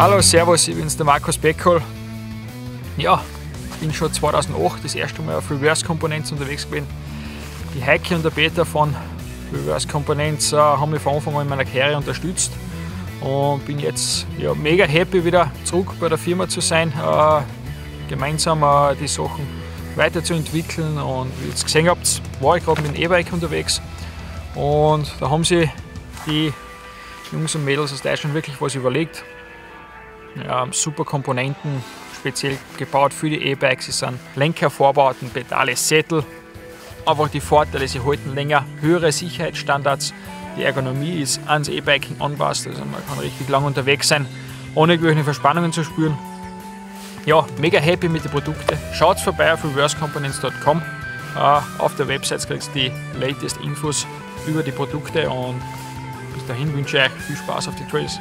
Hallo, Servus, ich bin's der Markus Beckhol. Ja, bin schon 2008 das erste Mal auf Reverse Components unterwegs gewesen. Die Heike und der Peter von Reverse Components äh, haben mich von Anfang an in meiner Karriere unterstützt und bin jetzt ja, mega happy wieder zurück bei der Firma zu sein, äh, gemeinsam äh, die Sachen weiterzuentwickeln und wie ihr jetzt gesehen habt, war ich gerade mit dem E-Bike unterwegs und da haben sie die Jungs und Mädels aus Deutschland wirklich was überlegt. Ja, super Komponenten, speziell gebaut für die E-Bikes. Es sind Lenkervorbauten, Pedale, Sättel. Einfach die Vorteile, sie halten länger, höhere Sicherheitsstandards. Die Ergonomie ist ans E-Biking anpasst, also man kann richtig lang unterwegs sein, ohne irgendwelche Verspannungen zu spüren. Ja, mega happy mit den Produkten. Schaut vorbei auf reversecomponents.com. Äh, auf der Website kriegst du die latest Infos über die Produkte und bis dahin wünsche ich euch viel Spaß auf die Trails.